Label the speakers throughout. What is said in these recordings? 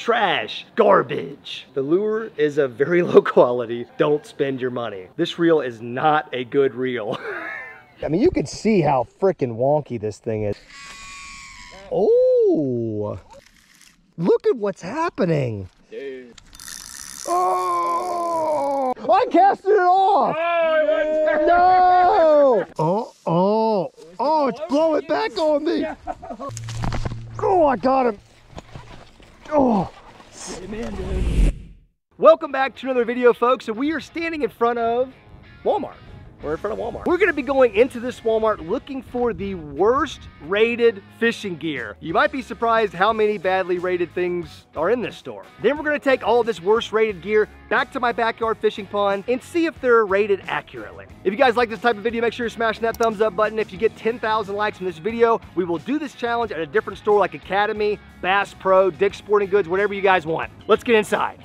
Speaker 1: trash, garbage. The lure is of very low quality. Don't spend your money. This reel is not a good reel. I mean, you can see how freaking wonky this thing is. Oh, look at what's happening.
Speaker 2: Dude.
Speaker 1: Oh, I casted it off.
Speaker 2: Oh,
Speaker 1: No! Oh, oh, oh, it's blowing back on me. Oh, I got him. Oh.
Speaker 2: Dude.
Speaker 1: Welcome back to another video, folks. So we are standing in front of Walmart. We're in front of Walmart. We're gonna be going into this Walmart looking for the worst rated fishing gear. You might be surprised how many badly rated things are in this store. Then we're gonna take all this worst rated gear back to my backyard fishing pond and see if they're rated accurately. If you guys like this type of video, make sure you're smashing that thumbs up button. If you get 10,000 likes in this video, we will do this challenge at a different store like Academy, Bass Pro, Dick's Sporting Goods, whatever you guys want. Let's get inside.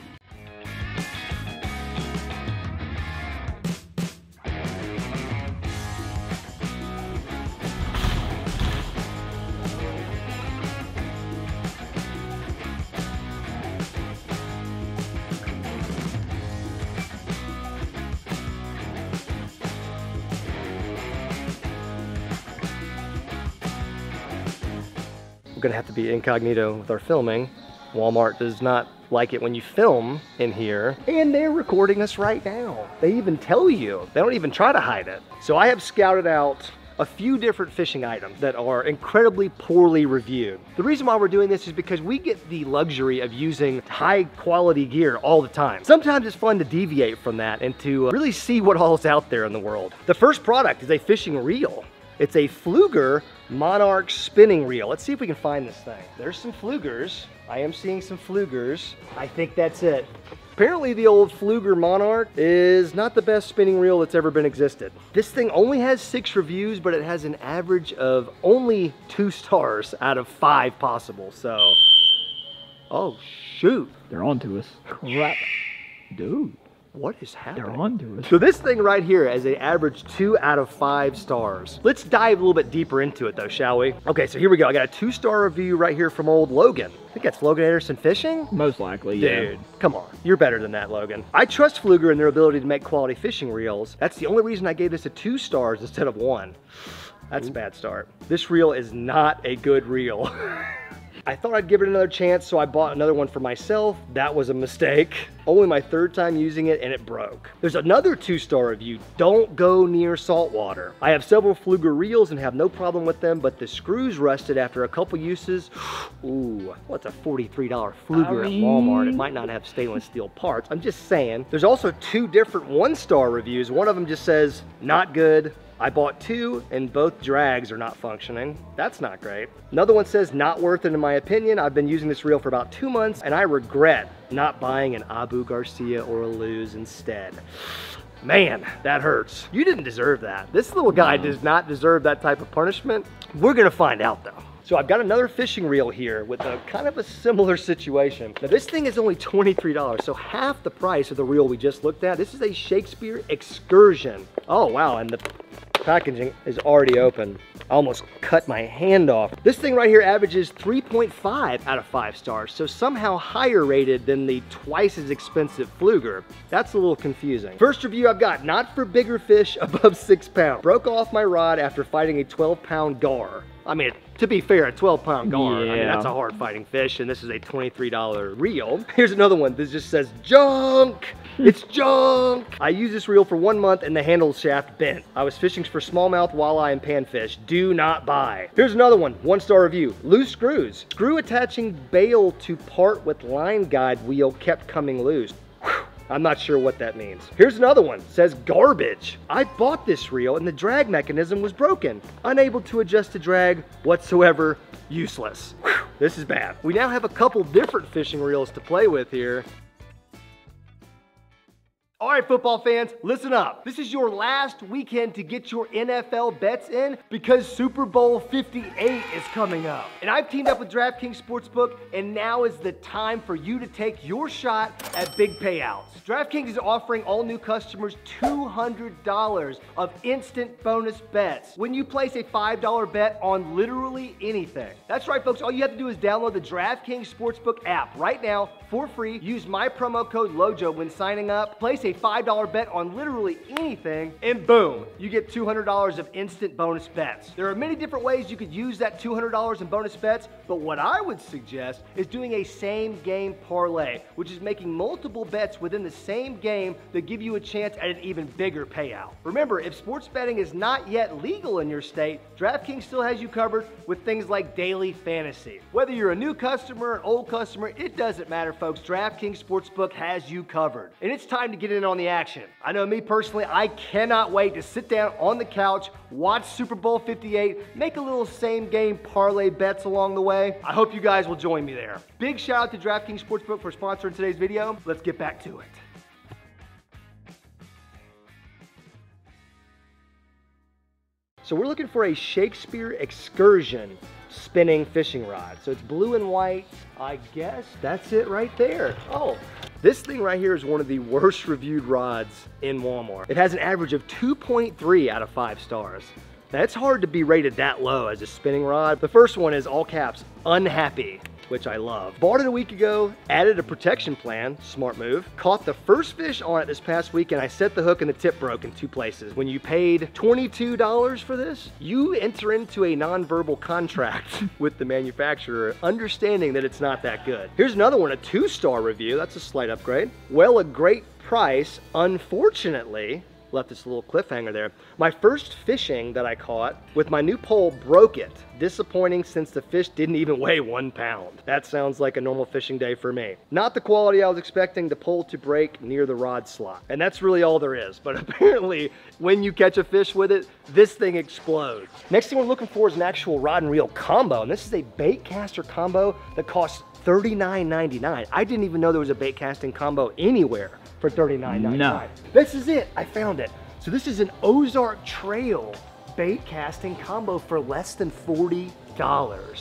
Speaker 1: We're gonna have to be incognito with our filming. Walmart does not like it when you film in here. And they're recording us right now. They even tell you. They don't even try to hide it. So I have scouted out a few different fishing items that are incredibly poorly reviewed. The reason why we're doing this is because we get the luxury of using high quality gear all the time. Sometimes it's fun to deviate from that and to really see what all is out there in the world. The first product is a fishing reel. It's a Pflueger Monarch spinning reel. Let's see if we can find this thing. There's some Pfluegers. I am seeing some Pfluegers. I think that's it. Apparently the old Pflueger Monarch is not the best spinning reel that's ever been existed. This thing only has six reviews, but it has an average of only two stars out of five possible, so. Oh, shoot.
Speaker 2: They're on to us. Crap. Dude,
Speaker 1: What is happening?
Speaker 2: they're on to us.
Speaker 1: So this thing right here has an average two out of five stars. Let's dive a little bit deeper into it though, shall we? Okay, so here we go. I got a two star review right here from old Logan. I think that's Logan Anderson Fishing.
Speaker 2: Most likely, yeah.
Speaker 1: Dude, come on. You're better than that, Logan. I trust Pflueger in their ability to make quality fishing reels. That's the only reason I gave this a two stars instead of one. That's a bad start. This reel is not a good reel. I thought I'd give it another chance, so I bought another one for myself. That was a mistake. Only my third time using it and it broke. There's another two-star review. Don't go near salt water. I have several Pflueger reels and have no problem with them, but the screws rusted after a couple uses. Ooh, what's a $43 Pflueger
Speaker 2: I
Speaker 1: at Walmart? It might not have stainless steel parts. I'm just saying. There's also two different one-star reviews. One of them just says, not good, I bought two and both drags are not functioning. That's not great. Another one says not worth it in my opinion. I've been using this reel for about two months and I regret not buying an Abu Garcia or a Lew's instead. Man, that hurts. You didn't deserve that. This little guy does not deserve that type of punishment. We're gonna find out though. So I've got another fishing reel here with a kind of a similar situation. Now this thing is only $23, so half the price of the reel we just looked at. This is a Shakespeare Excursion. Oh wow, and the packaging is already open. I almost cut my hand off. This thing right here averages 3.5 out of five stars, so somehow higher rated than the twice as expensive Pflueger. That's a little confusing. First review I've got, not for bigger fish above six pounds. Broke off my rod after fighting a 12 pound gar. I mean, to be fair, a 12 pound gar, I mean,
Speaker 2: Yeah.
Speaker 1: that's a hard fighting fish, and this is a $23 reel. Here's another one. This just says junk. It's junk. I used this reel for one month and the handle shaft bent. I was fishing for smallmouth, walleye, and panfish. Do not buy. Here's another one. One star review. Loose screws. Screw attaching bail to part with line guide wheel kept coming loose. I'm not sure what that means. Here's another one. Says garbage. I bought this reel and the drag mechanism was broken. Unable to adjust the drag whatsoever. Useless. Whew. This is bad. We now have a couple different fishing reels to play with here. All right, football fans, listen up. This is your last weekend to get your NFL bets in because Super Bowl 58 is coming up. And I've teamed up with DraftKings Sportsbook, and now is the time for you to take your shot at big payouts. DraftKings is offering all new customers $200 of instant bonus bets when you place a $5 bet on literally anything. That's right, folks. All you have to do is download the DraftKings Sportsbook app right now for free. Use my promo code LOJO when signing up. Place a $5 bet on literally anything, and boom, you get $200 of instant bonus bets. There are many different ways you could use that $200 in bonus bets, but what I would suggest is doing a same game parlay, which is making multiple bets within the same game that give you a chance at an even bigger payout. Remember, if sports betting is not yet legal in your state, DraftKings still has you covered with things like daily fantasy. Whether you're a new customer, an old customer, it doesn't matter, folks. DraftKings Sportsbook has you covered. And it's time to get in on the action. I know me personally, I cannot wait to sit down on the couch, watch Super Bowl 58, make a little same game parlay bets along the way. I hope you guys will join me there. Big shout out to DraftKings Sportsbook for sponsoring today's video. Let's get back to it. So we're looking for a Shakespeare excursion spinning fishing rod. So it's blue and white. I guess that's it right there. Oh, this thing right here is one of the worst reviewed rods in Walmart. It has an average of 2.3 out of five stars. That's hard to be rated that low as a spinning rod. The first one is all caps, unhappy which I love. Bought it a week ago, added a protection plan, smart move. Caught the first fish on it this past week and I set the hook and the tip broke in two places. When you paid $22 for this, you enter into a non-verbal contract with the manufacturer, understanding that it's not that good. Here's another one, a two-star review. That's a slight upgrade. Well, a great price. Unfortunately, left this little cliffhanger there. My first fishing that I caught with my new pole broke it. Disappointing since the fish didn't even weigh one pound. That sounds like a normal fishing day for me. Not the quality I was expecting the pole to break near the rod slot. And that's really all there is. But apparently when you catch a fish with it, this thing explodes. Next thing we're looking for is an actual rod and reel combo. And this is a bait caster combo that costs $39.99. I didn't even know there was a bait casting combo anywhere for $39.99.
Speaker 2: No.
Speaker 1: This is it, I found it. So this is an Ozark Trail bait casting combo for less than $40.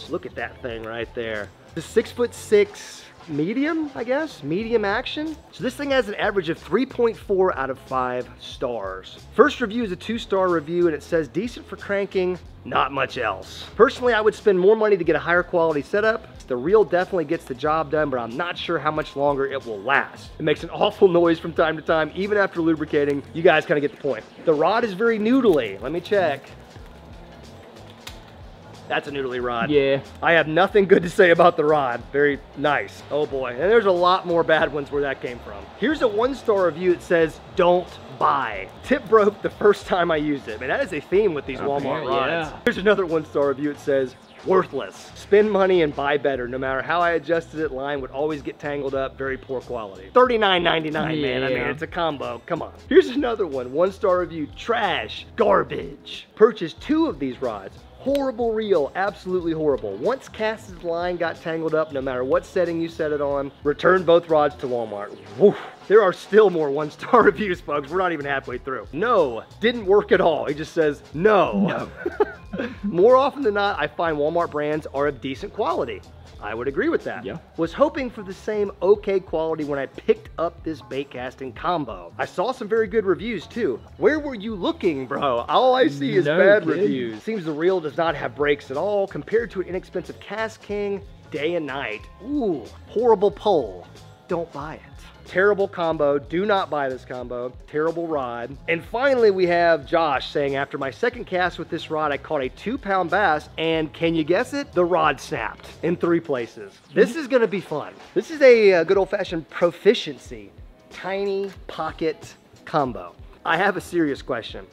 Speaker 1: Look at that thing right there. The six foot six medium, I guess, medium action. So this thing has an average of 3.4 out of five stars. First review is a two star review and it says decent for cranking, not much else. Personally, I would spend more money to get a higher quality setup. The reel definitely gets the job done, but I'm not sure how much longer it will last. It makes an awful noise from time to time, even after lubricating. You guys kind of get the point. The rod is very noodly. Let me check. That's a noodly rod.
Speaker 2: Yeah.
Speaker 1: I have nothing good to say about the rod. Very nice. Oh boy. And there's a lot more bad ones where that came from. Here's a one star review that says, don't buy. Tip broke the first time I used it. Man, that is a theme with these Walmart rods.
Speaker 2: yeah.
Speaker 1: Here's another one star review. It says, worthless. Spend money and buy better. No matter how I adjusted it, line would always get tangled up. Very poor quality. $39.99, man. I mean, it's a combo. Come on. Here's another one. One star review. Trash. Garbage. Purchased two of these rods. Horrible reel, absolutely horrible. Once casted line got tangled up, no matter what setting you set it on, returned both rods to Walmart. Woof. There are still more one-star reviews, folks. We're not even halfway through. No, didn't work at all. He just says no. more often than not, I find Walmart brands are of decent quality. I would agree with that.
Speaker 2: Yeah.
Speaker 1: Was hoping for the same okay quality when I picked up this bait casting combo. I saw some very good reviews too. Where were you looking, bro? All I see is
Speaker 2: No
Speaker 1: bad
Speaker 2: kidding.
Speaker 1: reviews. Seems the reel does not have brakes at all compared to an inexpensive KastKing day and night. Ooh, horrible pole. Don't buy it. Terrible combo. Do not buy this combo. Terrible rod. And finally, we have Josh saying, after my second cast with this rod, I caught a two pound bass, and can you guess it? The rod snapped in three places. This is gonna be fun. This is a uh, good old fashioned Profishiency, tiny pocket combo. I have a serious question.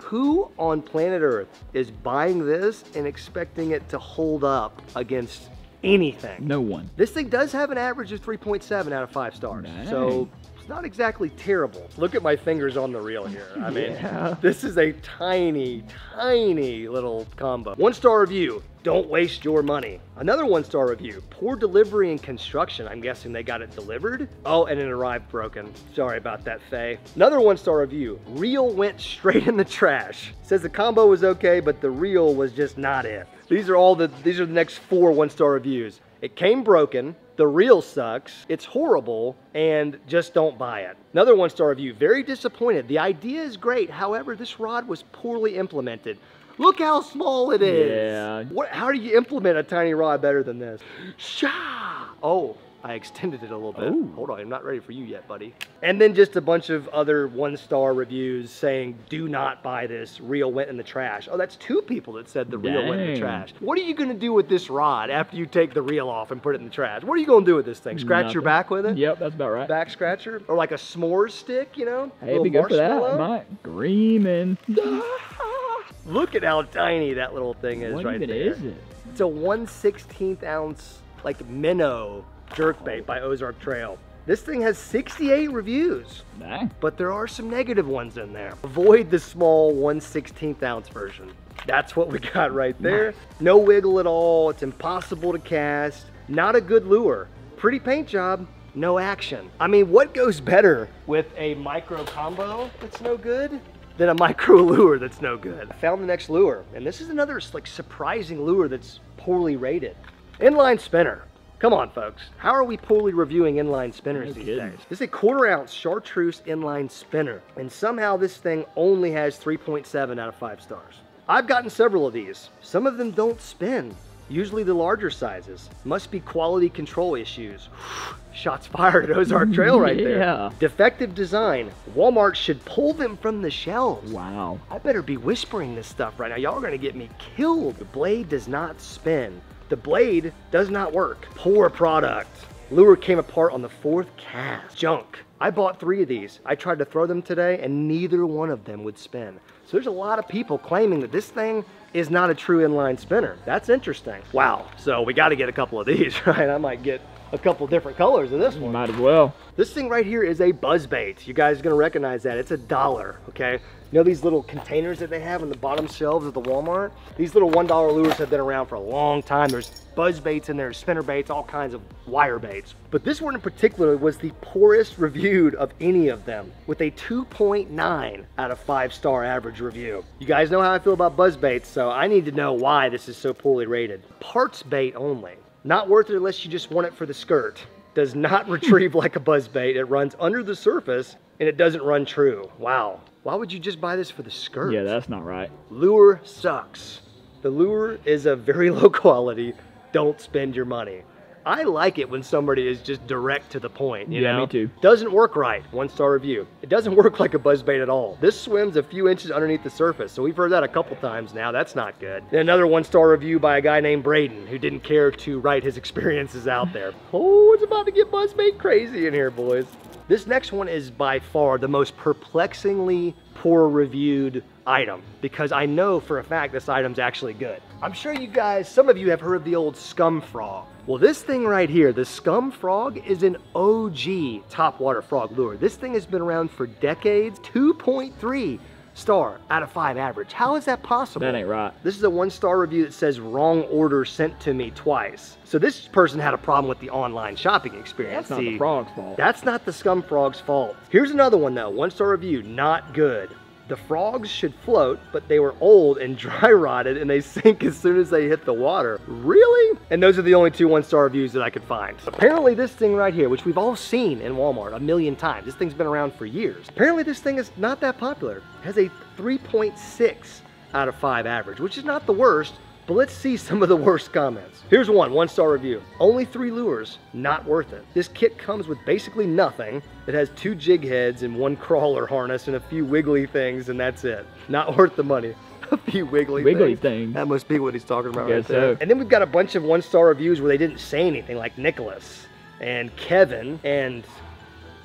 Speaker 1: Who on planet Earth is buying this and expecting it to hold up against anything?
Speaker 2: No one.
Speaker 1: This thing does have an average of 3.7 out of 5 stars. So it's not exactly terrible. Look at my fingers on the reel here. I mean,
Speaker 2: Yeah.
Speaker 1: this is a tiny, tiny little combo. One star review. Don't waste your money. Another one star review. Poor delivery and construction. I'm guessing they got it delivered. Oh, and it arrived broken. Sorry about that, Faye. Another one star review. Reel went straight in the trash. Says the combo was okay, but the reel was just not it. These are all the these are the next four one star reviews. It came broken. The reel sucks. It's horrible, and just don't buy it. Another one star review. Very disappointed. The idea is great. However, this rod was poorly implemented. Look how small it is.
Speaker 2: Yeah.
Speaker 1: What? How do you implement a tiny rod better than this? Sha! Oh, I extended it a little bit.
Speaker 2: Ooh.
Speaker 1: Hold on, I'm not ready for you yet, buddy. And then just a bunch of other one-star reviews saying, "Do not buy this. Reel went in the trash." Oh, that's two people that said the reel went in the trash. What are you gonna do with this rod after you take the reel off and put it in the trash? What are you gonna do with this thing? Scratch your back with it?
Speaker 2: Yep, that's about right.
Speaker 1: Back scratcher, or like a s'mores stick, you know?
Speaker 2: Hey, it'd be good for that.
Speaker 1: marshmallow?
Speaker 2: Might. Screaming.
Speaker 1: Look at how tiny that little thing is
Speaker 2: what
Speaker 1: right
Speaker 2: even
Speaker 1: there.
Speaker 2: is it?
Speaker 1: It's a 1 16th ounce like minnow jerkbait by Ozark Trail. This thing has 68 reviews,
Speaker 2: Dang.
Speaker 1: but there are some negative ones in there. Avoid the small 1 16th ounce version. That's what we got right there. No wiggle at all. It's impossible to cast. Not a good lure. Pretty paint job. No action. I mean, what goes better with a micro combo that's no good than a micro lure that's no good? I found the next lure, and this is another like surprising lure that's poorly rated. Inline spinner. Come on, folks. How are we poorly reviewing inline spinners
Speaker 2: No
Speaker 1: these
Speaker 2: kidding.
Speaker 1: days? This is a quarter ounce chartreuse inline spinner, and somehow this thing only has 3.7 out of 5 stars. I've gotten several of these. Some of them don't spin, usually the larger sizes. Must be quality control issues. Shots fired at Ozark Trail right there.
Speaker 2: Yeah.
Speaker 1: Defective design. Walmart should pull them from the shelves.
Speaker 2: Wow.
Speaker 1: I better be whispering this stuff right now. Y'all are gonna get me killed. The blade does not spin. The blade does not work. Poor product. Lure came apart on the fourth cast. Junk. I bought three of these. I tried to throw them today and neither one of them would spin. So there's a lot of people claiming that this thing is not a true inline spinner. That's interesting. Wow. So we gotta get a couple of these, right? I might get a couple different colors of this one.
Speaker 2: Might as well.
Speaker 1: This thing right here is a buzz bait. You guys are gonna recognize that. It's a dollar, okay? You know these little containers that they have on the bottom shelves at the Walmart? These little $1 lures have been around for a long time. There's buzz baits in there, spinner baits, all kinds of wire baits. But this one in particular was the poorest reviewed of any of them with a 2.9 out of 5 star average review. You guys know how I feel about buzz baits, so I need to know why this is so poorly rated. Parts bait only. Not worth it unless you just want it for the skirt. Does not retrieve like a buzz bait. It runs under the surface and it doesn't run true. Wow. Why would you just buy this for the skirt?
Speaker 2: Yeah, that's not right.
Speaker 1: Lure sucks. The lure is of very low quality. Don't spend your money. I like it when somebody is just direct to the point. You
Speaker 2: Yeah,
Speaker 1: know?
Speaker 2: me too.
Speaker 1: Doesn't work right. One star review. It doesn't work like a buzzbait at all. This swims a few inches underneath the surface, so we've heard that a couple times now. That's not good. Then another one star review by a guy named Braden who didn't care to write his experiences out there. Oh, it's about to get buzzbait crazy in here, boys. This next one is by far the most perplexingly poor reviewed item because I know for a fact this item's actually good. I'm sure you guys, some of you have heard of the old scum frog. Well, this thing right here, the scum frog, is an OG topwater frog lure. This thing has been around for decades, 2.3 star out of 5 average. How is that possible?
Speaker 2: That ain't right.
Speaker 1: This is a one star review that says wrong order sent to me twice. So this person had a problem with the online shopping experience.
Speaker 2: That's not the frog's fault.
Speaker 1: That's not the scum frog's fault. Here's another one though, one star review, not good. The frogs should float, but they were old and dry rotted and they sink as soon as they hit the water. Really? And those are the only two one star reviews that I could find. Apparently this thing right here, which we've all seen in Walmart a million times, this thing's been around for years. Apparently this thing is not that popular. It has a 3.6 out of 5 average, which is not the worst, but let's see some of the worst comments. Here's one, one star review. Only three lures, not worth it. This kit comes with basically nothing. It has two jig heads and one crawler harness and a few wiggly things, and that's it. Not worth the money. A few wiggly,
Speaker 2: Wiggly
Speaker 1: things.
Speaker 2: things.
Speaker 1: That must be what he's talking about right there.
Speaker 2: so.
Speaker 1: And then we've got a bunch of one star reviews where they didn't say anything, like Nicholas and Kevin and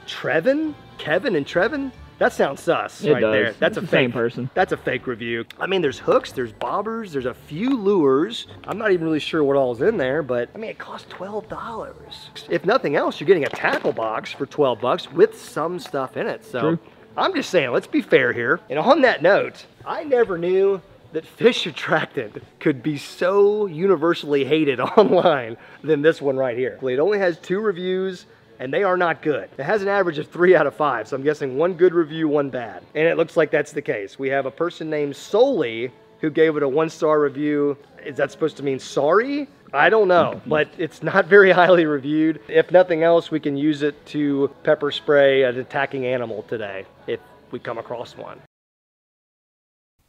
Speaker 1: Trevin. Kevin and Trevin. That sounds sus
Speaker 2: It
Speaker 1: right
Speaker 2: does.
Speaker 1: there. That's
Speaker 2: It's
Speaker 1: a fake
Speaker 2: same person.
Speaker 1: That's a fake review. I mean, there's hooks, there's bobbers, there's a few lures. I'm not even really sure what all's in there, but I mean, it costs twelve dollars. If nothing else, you're getting a tackle box for twelve bucks with some stuff in it. So
Speaker 2: True.
Speaker 1: I'm just saying, let's be fair here. And on that note, I never knew that fish attractant could be so universally hated online than this one right here. It only has two reviews and they are not good. It has an average of three out of five, so I'm guessing one good review, one bad. And it looks like that's the case. We have a person named Soli who gave it a one star review. Is that supposed to mean sorry? I don't know, but it's not very highly reviewed. If nothing else, we can use it to pepper spray an attacking animal today if we come across one.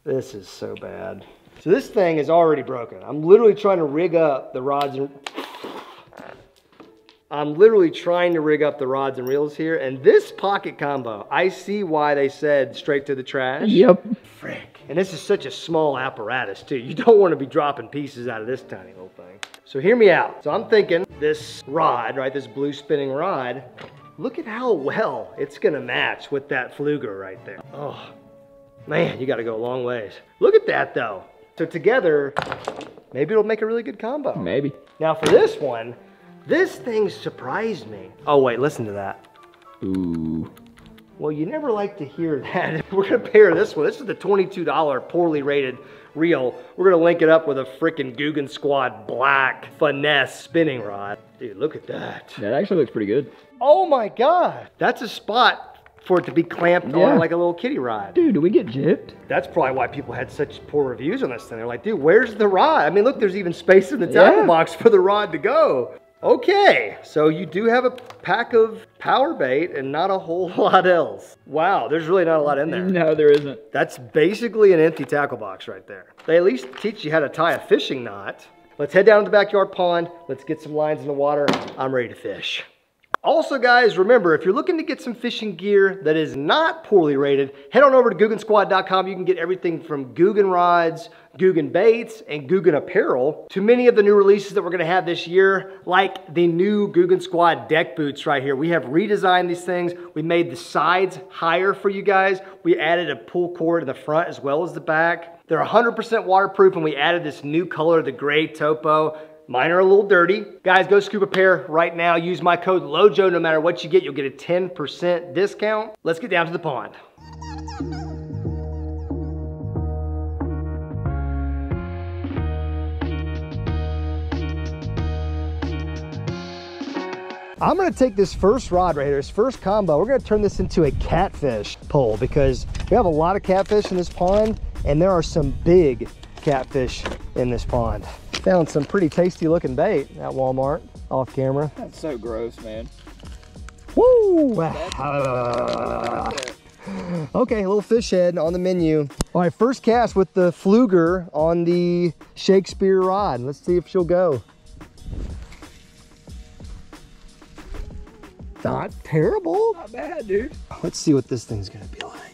Speaker 1: This is so bad. So this thing is already broken. I'm literally trying to rig up the rods and I'm literally trying to rig up the rods and reels here. And this pocket combo, I see why they said straight to the trash.
Speaker 2: Yep.
Speaker 1: Frick. And this is such a small apparatus too. You don't want to be dropping pieces out of this tiny little thing. So hear me out. So I'm thinking this rod, right, this blue spinning rod, look at how well it's gonna match with that Pflueger right there. Oh, man, you gotta go a long ways. Look at that though. So together, maybe it'll make a really good combo.
Speaker 2: Maybe.
Speaker 1: Now for this one, this thing surprised me. Oh wait, listen to that.
Speaker 2: Ooh.
Speaker 1: Well, you never like to hear that. We're gonna pair this one. This is the $22 poorly rated reel. We're gonna link it up with a freaking Googan Squad black finesse spinning rod. Dude, look at that.
Speaker 2: That actually looks pretty good.
Speaker 1: Oh my God. That's a spot for it to be clamped
Speaker 2: Yeah.
Speaker 1: on like a little kitty rod.
Speaker 2: Dude, do we get gypped?
Speaker 1: That's probably why people had such poor reviews on this thing. They're like, dude, where's the rod? I mean, look, there's even space in the tackle
Speaker 2: Yeah.
Speaker 1: box for the rod to go. Okay, so you do have a pack of power bait and not a whole lot else. Wow, there's really not a lot in there.
Speaker 2: No, there isn't.
Speaker 1: That's basically an empty tackle box right there. They at least teach you how to tie a fishing knot. Let's head down to the backyard pond. Let's get some lines in the water. I'm ready to fish. Also, guys, remember, if you're looking to get some fishing gear that is not poorly rated, head on over to GooganSquad.com. You can get everything from Googan rods, Googan baits, and Googan apparel to many of the new releases that we're gonna have this year, like the new Googan Squad deck boots right here. We have redesigned these things. We made the sides higher for you guys. We added a pull cord in the front as well as the back. They're 100% waterproof, and we added this new color, the gray topo. Mine are a little dirty. Guys, go scoop a pair right now. Use my code LOJO. No matter what you get, you'll get a 10% discount. Let's get down to the pond. I'm gonna take this first rod right here, this first combo, we're gonna turn this into a catfish pole because we have a lot of catfish in this pond and there are some big catfish in this pond. Found some pretty tasty looking bait at Walmart off camera.
Speaker 2: That's so gross, man.
Speaker 1: Woo! Okay, a little fish head on the menu. All right, first cast with the Pflueger on the Shakespeare rod. Let's see if she'll go. Not terrible.
Speaker 2: Not bad, dude.
Speaker 1: Let's see what this thing's gonna be like.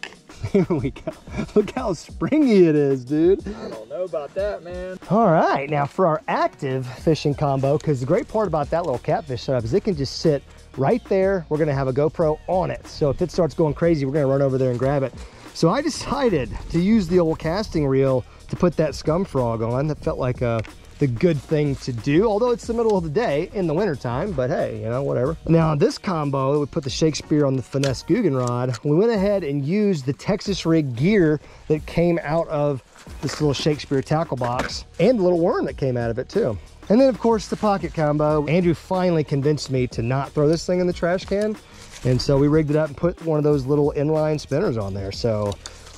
Speaker 1: Here we go. Look how springy it is, dude.
Speaker 2: I don't know about that, man.
Speaker 1: All right, now for our active fishing combo, because the great part about that little catfish setup is it can just sit right there. We're gonna have a GoPro on it. So if it starts going crazy, we're gonna run over there and grab it. So I decided to use the old casting reel to put that scum frog on. That felt like a the good thing to do, although it's the middle of the day in the wintertime, but hey, you know, whatever. Now this combo, we put the Shakespeare on the Finesse Googan rod. We went ahead and used the Texas rig gear that came out of this little Shakespeare tackle box and the little worm that came out of it too. And then of course the pocket combo. Andrew finally convinced me to not throw this thing in the trash can. And so we rigged it up and put one of those little inline spinners on there. So,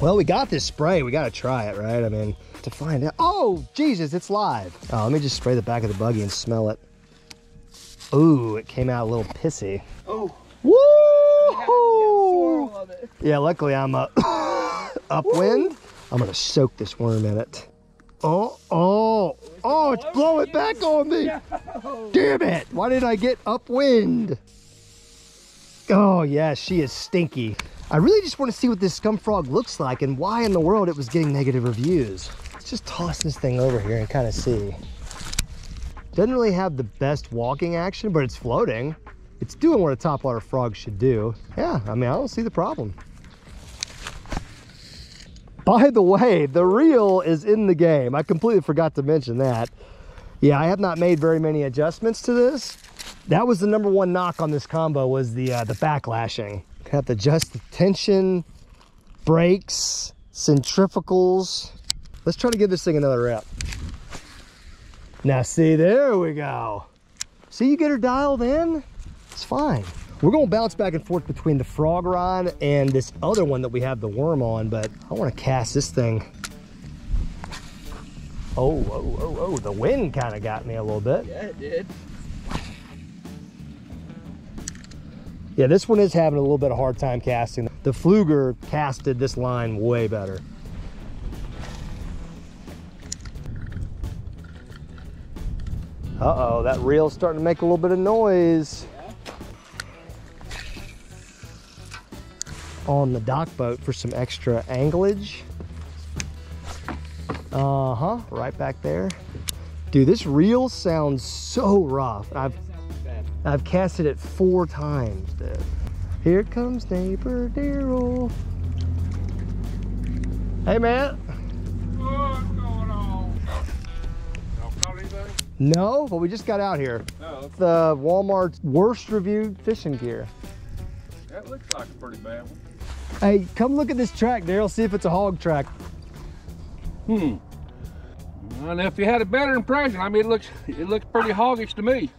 Speaker 1: well, we got this spray. We got to try it, right? I mean, to find out. Oh, Jesus, it's live. Oh, let me just spray the back of the buggy and smell it. Ooh, it came out a little pissy.
Speaker 2: Oh,
Speaker 1: Woo! Yeah, luckily I'm uh, upwind. I'm gonna soak this worm in it. Oh, oh, oh, it's blowing back on me. Damn it. Why did I get upwind? Oh, yeah, she is stinky. I really just want to see what this scum frog looks like and why in the world it was getting negative reviews. Let's just toss this thing over here and kind of see. Doesn't really have the best walking action, but it's floating. It's doing what a topwater frog should do. Yeah, I mean, I don't see the problem. By the way, the reel is in the game. I completely forgot to mention that. Yeah, I have not made very many adjustments to this. That was the number one knock on this combo was the uh, the backlashing. Have to adjust the tension, brakes, centrifugals. Let's try to give this thing another rep. Now see, there we go. See, you get her dialed in, it's fine. We're gonna bounce back and forth between the frog rod and this other one that we have the worm on, but I wanna cast this thing. Oh, oh, oh, oh, the wind kind of got me a little bit.
Speaker 2: Yeah, it did.
Speaker 1: Yeah, this one is having a little bit of hard time casting. The Pflueger casted this line way better. Uh-oh, that reel's starting to make a little bit of noise. On the dock boat for some extra anglage. Uh-huh, right back there. Dude, this reel sounds so rough. I've I've casted it four times, dude. Here comes neighbor Daryl. Hey, man. No, but we just got out here.
Speaker 3: No,
Speaker 1: The Walmart's worst reviewed fishing gear.
Speaker 3: that looks like a pretty bad one.
Speaker 1: Hey, come look at this track, Daryl. See if it's a hog track.
Speaker 3: Hmm. And if you had a better impression, I mean, it looks it looks pretty hoggish to me.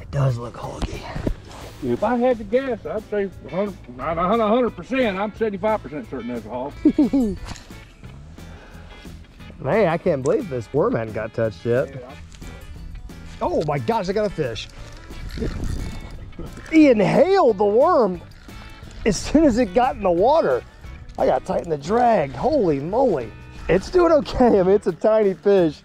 Speaker 1: It does look hoggy.
Speaker 3: If I had to guess, I'd say 100, not 100 percent. I'm 75 percent certain that's a hog.
Speaker 1: Man, I can't believe this worm hadn't got touched yet. Oh my gosh, I got a fish. He inhaled the worm as soon as it got in the water. I got to tighten the drag. Holy moly. It's doing okay. I mean, it's a tiny fish.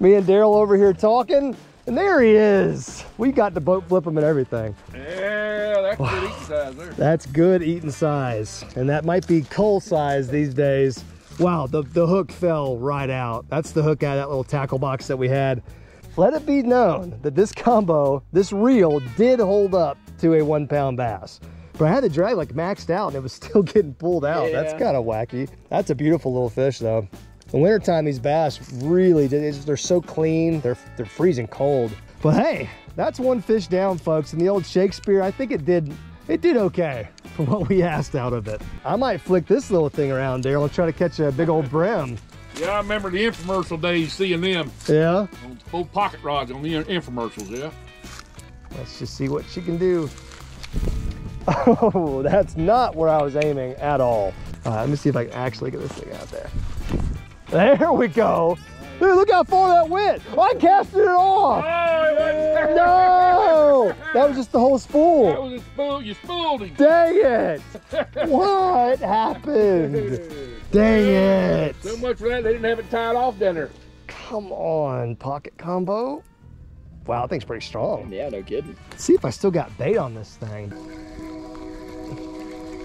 Speaker 1: Me and Daryl over here talking, and there he is. We got the boat flip him and everything.
Speaker 3: Yeah, that's good eating size there.
Speaker 1: That's good eating size. And that might be cull size these days. Wow, the, the hook fell right out. That's the hook out of that little tackle box that we had. Let it be known that this combo, this reel, did hold up to a one pound bass. But I had the drag like maxed out and it was still getting pulled out. That's kind of wacky. That's a beautiful little fish though. In wintertime, these bass really, they're so clean, they're, they're freezing cold. But hey, that's one fish down, folks. And the old Shakespeare, I think it did, it did okay for what we asked out of it. I might flick this little thing around, Daryl, and try to catch a big old brim.
Speaker 3: Yeah, I remember the infomercial days seeing them
Speaker 1: Yeah?
Speaker 3: on full pocket rods on the infomercials. Yeah.
Speaker 1: Let's just see what she can do. Oh, that's not where I was aiming at all. All right, let me see if I can actually get this thing out there. There we go. Dude, look how far that went. I casted it off.
Speaker 3: Oh,
Speaker 1: No, that was just the whole spool.
Speaker 3: That was a spool. You spooled him.
Speaker 1: Dang it. What happened? Dang it.
Speaker 3: So much for that, they didn't have it tied off there.
Speaker 1: Come on, pocket combo. Wow, that thing's pretty strong.
Speaker 2: Yeah, no kidding.
Speaker 1: see if I still got bait on this thing.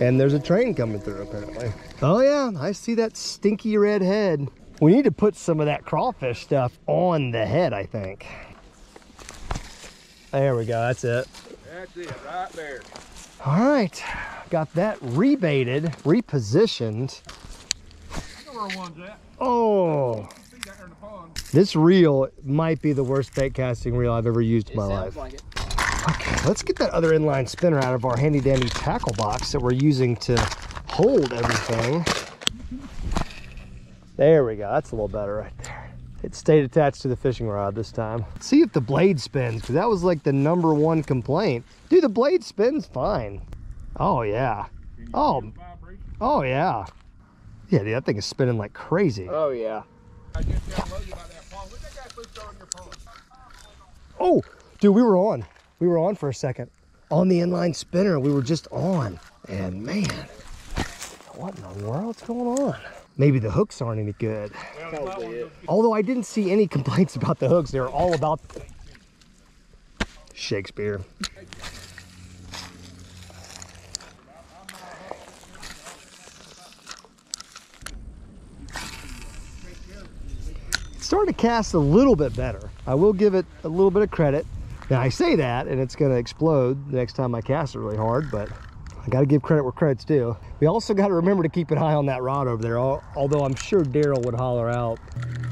Speaker 1: And there's a train coming through apparently. Oh yeah, I see that stinky red head. We need to put some of that crawfish stuff on the head, I think. There we go, that's it.
Speaker 3: That's it, right there.
Speaker 1: All right, got that rebaited, repositioned.
Speaker 3: You know where one's at.
Speaker 1: Oh,
Speaker 3: See that there in the pond.
Speaker 1: this reel might be the worst bait casting reel I've ever used in
Speaker 2: It
Speaker 1: my life.
Speaker 2: like it.
Speaker 1: Okay, let's get that other inline spinner out of our handy dandy tackle box that we're using to hold everything. There we go, that's a little better right there. It stayed attached to the fishing rod this time. See if the blade spins, because that was like the number one complaint. Dude, the blade spins fine. Oh yeah. Oh, oh yeah. Yeah, dude, that thing is spinning like crazy.
Speaker 2: Oh yeah.
Speaker 3: I just downloaded you about that pond. What that guy pushed on your pond?
Speaker 1: Oh, dude, we were on. We were on for a second. On the inline spinner, we were just on. And man, what in the world's going on? Maybe the hooks aren't any good. Although I didn't see any complaints about the hooks. They were all about Shakespeare. Starting to cast a little bit better. I will give it a little bit of credit. Now I say that and it's going to explode the next time I cast it really hard, but I got to give credit where credit's due. We also got to remember to keep an eye on that rod over there, although I'm sure Daryl would holler out.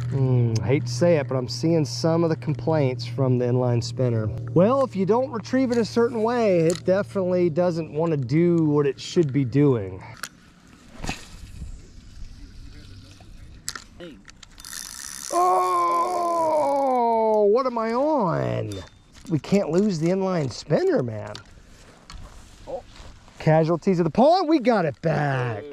Speaker 1: Hmm, I hate to say it, but I'm seeing some of the complaints from the inline spinner. Well, if you don't retrieve it a certain way, it definitely doesn't want to do what it should be doing. Oh, what am I on? We can't lose the inline spinner, man. Casualties of the pond, we got it back.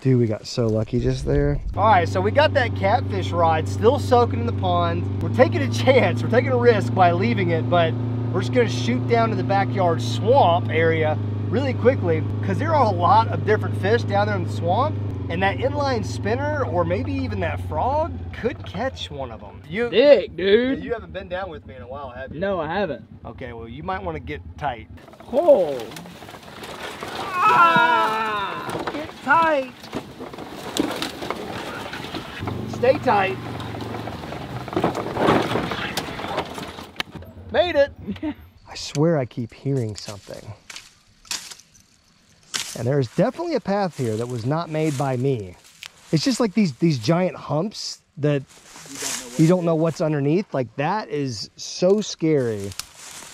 Speaker 1: Dude, we got so lucky just there. All right, so we got that catfish rod still soaking in the pond. We're taking a chance, we're taking a risk by leaving it, but we're just gonna shoot down to the backyard swamp area really quickly because there are a lot of different fish down there in the swamp and that inline spinner or maybe even that frog could catch one of them. You,
Speaker 2: Dick, dude.
Speaker 1: you haven't been down with me in a while, have you?
Speaker 2: No, I haven't.
Speaker 1: Okay, well, you might want to get tight.
Speaker 2: Oh.
Speaker 1: Get tight. Stay tight. Made it. I swear I keep hearing something. And there's definitely a path here that was not made by me. It's just like these these giant humps that you don't know what's underneath. Like that is so scary.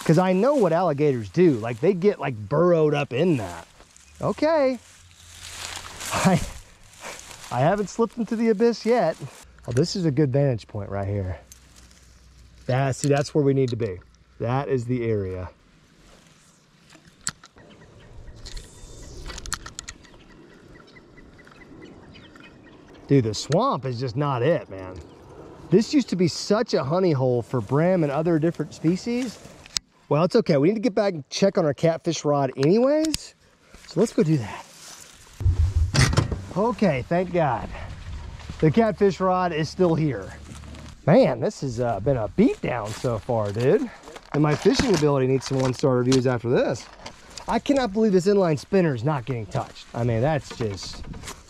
Speaker 1: Cause I know what alligators do. Like they get like burrowed up in that. Okay. I I haven't slipped into the abyss yet. Oh, this is a good vantage point right here. Yeah, see, that's where we need to be. That is the area. Dude, the swamp is just not it, man. This used to be such a honey hole for brim and other different species. Well, it's okay. We need to get back and check on our catfish rod anyways. So let's go do that. Okay, thank God. The catfish rod is still here. Man, this has uh, been a beatdown so far, dude. And my fishing ability needs some one-star reviews after this. I cannot believe this inline spinner is not getting touched. I mean, that's just,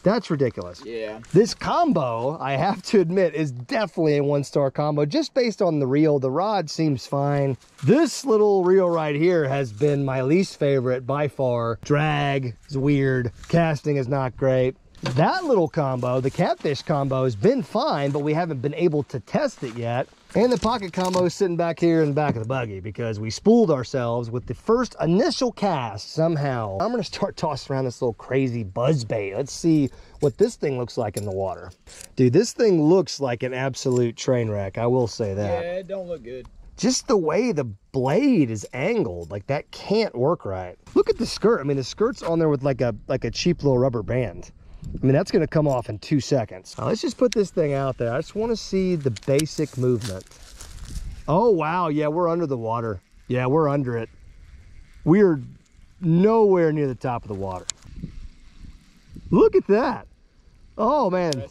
Speaker 1: that's ridiculous.
Speaker 2: Yeah.
Speaker 1: This combo, I have to admit, is definitely a one-star combo just based on the reel. The rod seems fine. This little reel right here has been my least favorite by far. Drag is weird. Casting is not great. That little combo, the catfish combo, has been fine, but we haven't been able to test it yet. And the pocket combo is sitting back here in the back of the buggy because we spooled ourselves with the first initial cast somehow. I'm gonna start tossing around this little crazy buzz bait. Let's see what this thing looks like in the water. Dude, this thing looks like an absolute train wreck. I will say that.
Speaker 2: Yeah, it don't look good.
Speaker 1: Just the way the blade is angled, like that can't work right. Look at the skirt. I mean, the skirt's on there with like a like a cheap little rubber band. I mean, that's gonna come off in two seconds. Now, let's just put this thing out there. I just wanna see the basic movement. Oh, wow, yeah, we're under the water. Yeah, we're under it. We're nowhere near the top of the water. Look at that. Oh, man,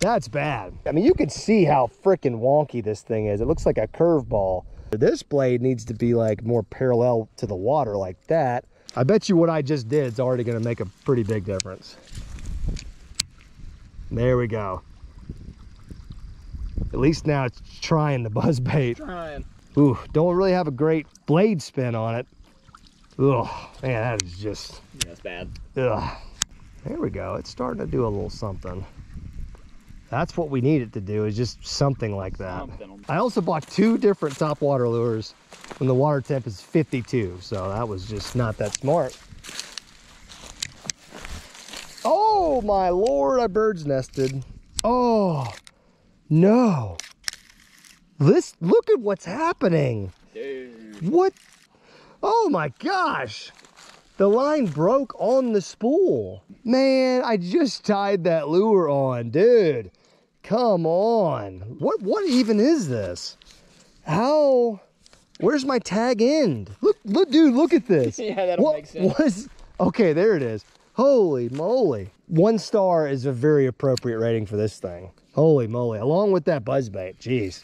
Speaker 1: that's bad. I mean, you can see how freaking wonky this thing is. It looks like a curveball. This blade needs to be like more parallel to the water like that. I bet you what I just did is already gonna make a pretty big difference. There we go. At least now it's trying the buzz bait.
Speaker 2: Trying.
Speaker 1: Ooh, don't really have a great blade spin on it. Ugh, man, that is just,
Speaker 2: Yeah, that's bad.
Speaker 1: ugh. There we go. It's starting to do a little something. That's what we need it to do is just something like that.
Speaker 2: Something.
Speaker 1: I also bought two different top water lures when the water temp is 52, so that was just not that smart. Oh my lord, I bird's nested. Oh no. This look at what's happening.
Speaker 2: Dude.
Speaker 1: What? Oh my gosh. The line broke on the spool. Man, I just tied that lure on, dude. Come on. What what even is this? How Where's my tag end? Look, look dude, look at this.
Speaker 2: Yeah, that
Speaker 1: what,
Speaker 2: make sense.
Speaker 1: What is Okay, there it is. Holy moly. One star is a very appropriate rating for this thing. Holy moly. Along with that buzzbait. Jeez.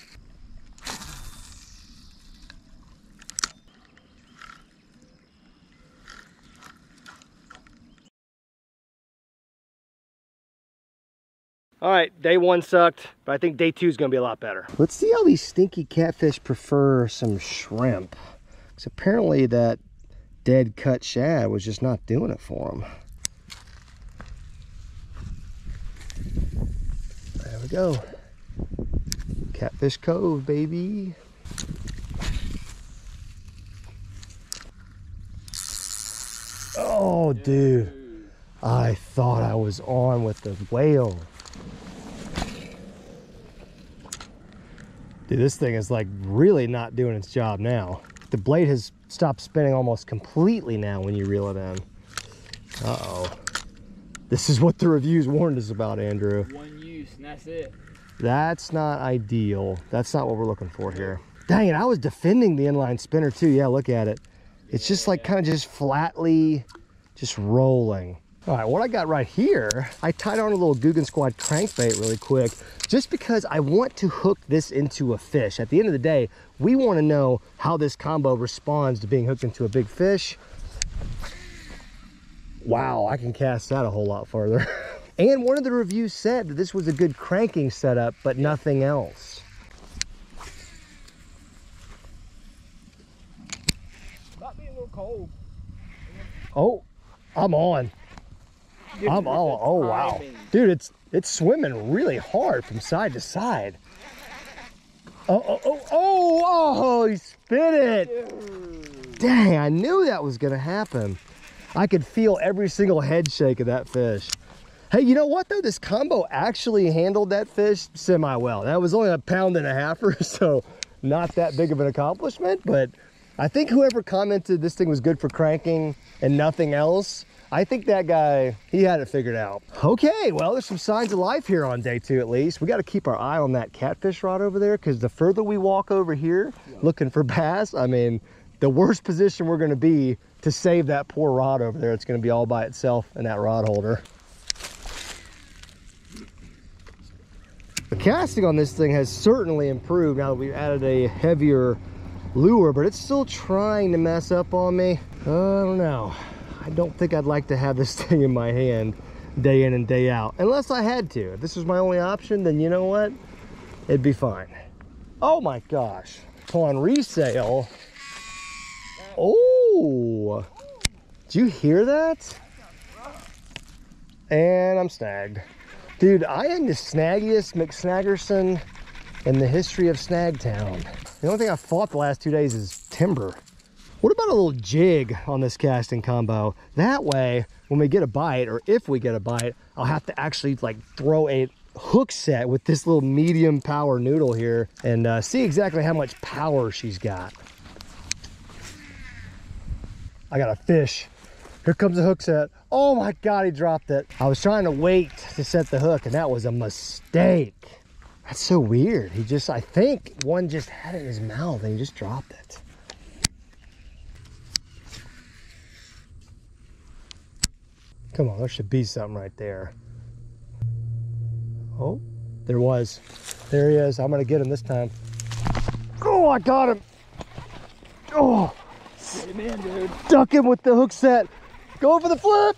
Speaker 1: All right, day one sucked, but I think day two is gonna be a lot better. Let's see how these stinky catfish prefer some shrimp. Because apparently that dead cut shad was just not doing it for them. We go. Catfish Cove, baby. Oh, dude. I thought I was on with the whale. Dude, this thing is like really not doing its job now. The blade has stopped spinning almost completely now when you reel it in. Uh-oh. This is what the reviews warned us about, Andrew.
Speaker 2: One that's it.
Speaker 1: That's not ideal. That's not what we're looking for here. Dang it, I was defending the inline spinner too. Yeah, look at it. It's just like kind of just flatly just rolling. All right, what I got right here, I tied on a little Googan Squad crankbait really quick, just because I want to hook this into a fish. At the end of the day, we want to know how this combo responds to being hooked into a big fish. Wow, I can cast that a whole lot farther. and one of the reviews said that this was a good cranking setup, but nothing else.
Speaker 2: Might be a little cold.
Speaker 1: Oh, I'm on. I'm all, oh wow. Dude, it's it's swimming really hard from side to side. Oh, oh, oh, oh, oh, he spit it. Dang, I knew that was gonna happen. I could feel every single head shake of that fish. Hey, you know what though? This combo actually handled that fish semi well. That was only a pound and a half or so, not that big of an accomplishment, but I think whoever commented this thing was good for cranking and nothing else, I think that guy, he had it figured out. Okay, well, there's some signs of life here on day two at least. We got to keep our eye on that catfish rod over there because the further we walk over here looking for bass, I mean, the worst position we're going to be to save that poor rod over there. It's going to be all by itself in that rod holder. The casting on this thing has certainly improved now that we've added a heavier lure, but it's still trying to mess up on me. I don't know. I don't think I'd like to have this thing in my hand day in and day out, unless I had to. If this was my only option, then you know what? It'd be fine. Oh my gosh. It's on resale. Oh, did you hear that? And I'm snagged. Dude, I am the snaggiest McSnaggerson in the history of Snagtown. The only thing I've fought the last two days is timber. What about a little jig on this casting combo? That way, when we get a bite, or if we get a bite, I'll have to actually like throw a hook set with this little medium power noodle here and uh, see exactly how much power she's got. I got a fish. Here comes the hook set. Oh my God, he dropped it. I was trying to wait to set the hook and that was a mistake. That's so weird. He just, I think one just had it in his mouth and he just dropped it. Come on, there should be something right there. Oh, there was. There he is. I'm gonna get him this time. Oh, I got him. Oh,
Speaker 2: Hey man, dude.
Speaker 1: duck him with the hook set. Go for the flip.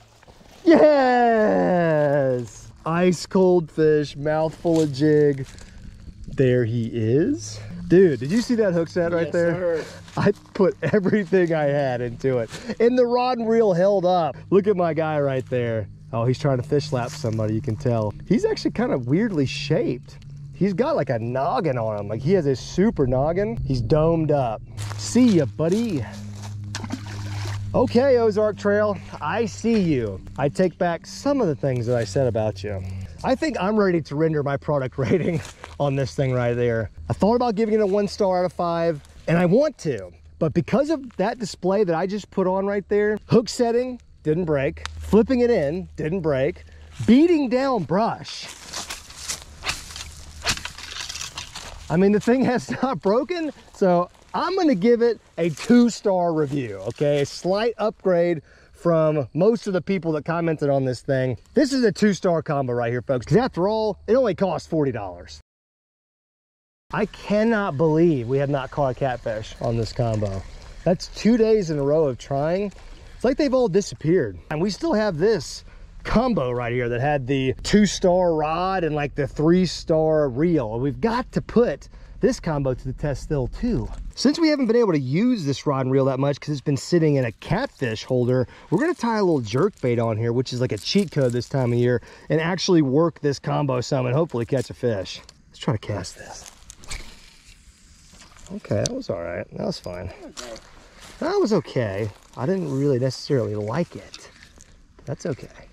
Speaker 1: Yes. Ice cold fish, mouthful of jig. There he is. Dude, did you see that hook set right
Speaker 2: Yes,
Speaker 1: there?
Speaker 2: sir.
Speaker 1: I put everything I had into it. And the rod and reel held up. Look at my guy right there. Oh, he's trying to fish lap somebody, you can tell. He's actually kind of weirdly shaped. He's got like a noggin on him. Like he has a super noggin. He's domed up. See ya, buddy. Okay, Ozark Trail, I see you. I take back some of the things that I said about you. I think I'm ready to render my product rating on this thing right there. I thought about giving it a one star out of five, and I want to, but because of that display that I just put on right there, hook setting didn't break, flipping it in didn't break, beating down brush. I mean, the thing has not broken, so I'm gonna give it a two star review, okay? A slight upgrade from most of the people that commented on this thing. This is a two star combo right here, folks, because after all, it only costs $40. I cannot believe we have not caught catfish on this combo. That's two days in a row of trying. It's like they've all disappeared. And we still have this combo right here that had the two star rod and like the three star reel. We've got to put this combo to the test still too. Since we haven't been able to use this rod and reel that much because it's been sitting in a catfish holder, we're gonna tie a little jerk bait on here, which is like a cheat code this time of year, and actually work this combo some and hopefully catch a fish. Let's try to cast this. Okay, that was all right. That was fine. That was okay. I didn't really necessarily like it. That's okay.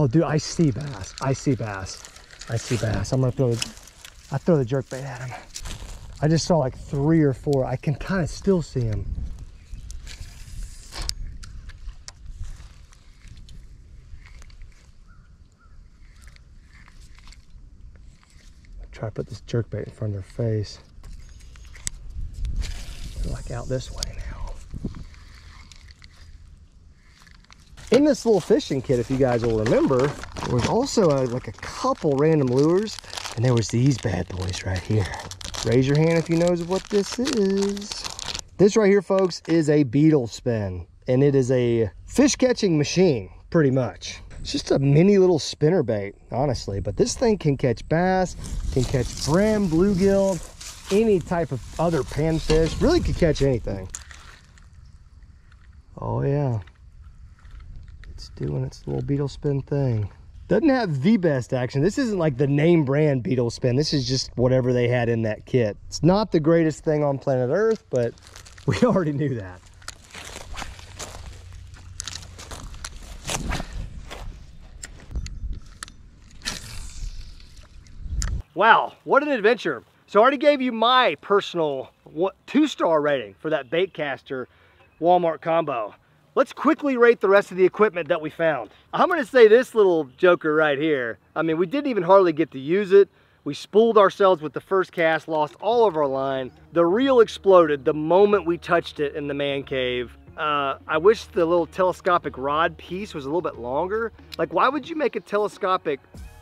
Speaker 1: Oh, dude, I see bass. I see bass. I see bass. I'm gonna throw, I throw the jerk bait at him. I just saw like three or four. I can kind of still see him. Try to put this jerk bait in front of their face. They're like out this way now. In this little fishing kit, if you guys will remember, there was also a, like a couple random lures, and there was these bad boys right here. Raise your hand if you knows what this is. This right here, folks, is a beetle spin, and it is a fish catching machine, pretty much. It's just a mini little spinner bait, honestly, but this thing can catch bass, can catch brim, bluegill, any type of other panfish, really could catch anything. Oh yeah, doing its little beetle spin thing. Doesn't have the best action. This isn't like the name brand beetle spin. This is just whatever they had in that kit. It's not the greatest thing on planet Earth, but we already knew that. Wow, what an adventure. So I already gave you my personal two-star rating for that Baitcaster Walmart combo. Let's quickly rate the rest of the equipment that we found. I'm gonna say this little joker right here. I mean, we didn't even hardly get to use it. We spooled ourselves with the first cast, lost all of our line. The reel exploded the moment we touched it in the man cave. Uh, I wish the little telescopic rod piece was a little bit longer. Like, why would you make a telescopic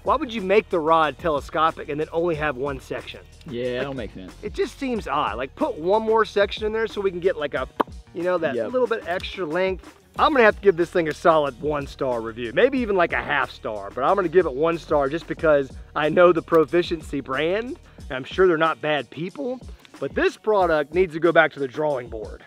Speaker 1: why would you make the rod telescopic and then only have one section?
Speaker 2: Yeah,
Speaker 1: like,
Speaker 2: don't make sense.
Speaker 1: It just seems odd. Like put one more section in there so we can get like a, you know, that yep. little bit extra length. I'm gonna have to give this thing a solid one star review, maybe even like a half star, but I'm gonna give it one star just because I know the Profishiency brand. I'm sure they're not bad people, but this product needs to go back to the drawing board.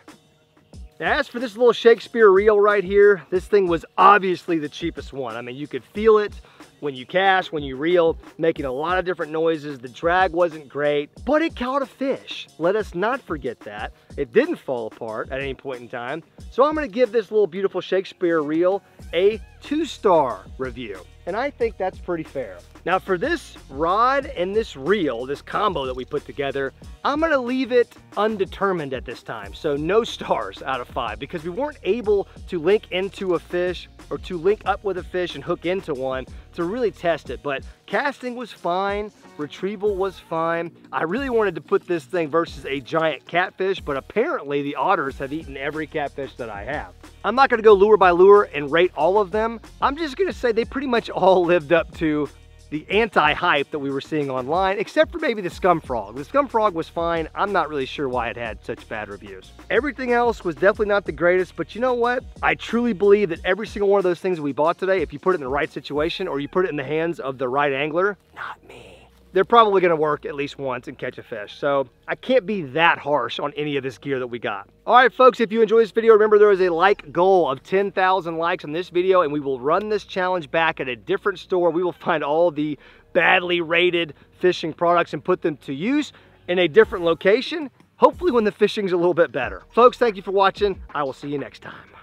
Speaker 1: Now, as for this little Shakespeare reel right here, this thing was obviously the cheapest one. I mean, you could feel it when you cast, when you reel, making a lot of different noises. The drag wasn't great, but it caught a fish. Let us not forget that. It didn't fall apart at any point in time. So I'm gonna give this little beautiful Shakespeare reel a two-star review. And I think that's pretty fair. Now for this rod and this reel, this combo that we put together, I'm gonna leave it undetermined at this time. So no stars out of five because we weren't able to link into a fish or to link up with a fish and hook into one to really test it. But casting was fine, retrieval was fine. I really wanted to put this thing versus a giant catfish, but apparently the otters have eaten every catfish that I have. I'm not gonna go lure by lure and rate all of them. I'm just gonna say they pretty much all lived up to the anti-hype that we were seeing online, except for maybe the Scum Frog. The Scum Frog was fine. I'm not really sure why it had such bad reviews. Everything else was definitely not the greatest, but you know what? I truly believe that every single one of those things we bought today, if you put it in the right situation or you put it in the hands of the right angler, not me they're probably gonna work at least once and catch a fish. So I can't be that harsh on any of this gear that we got. All right, folks, if you enjoyed this video, remember there is a like goal of 10,000 likes on this video and we will run this challenge back at a different store. We will find all the badly rated fishing products and put them to use in a different location, hopefully when the fishing's a little bit better. Folks, thank you for watching. I will see you next time.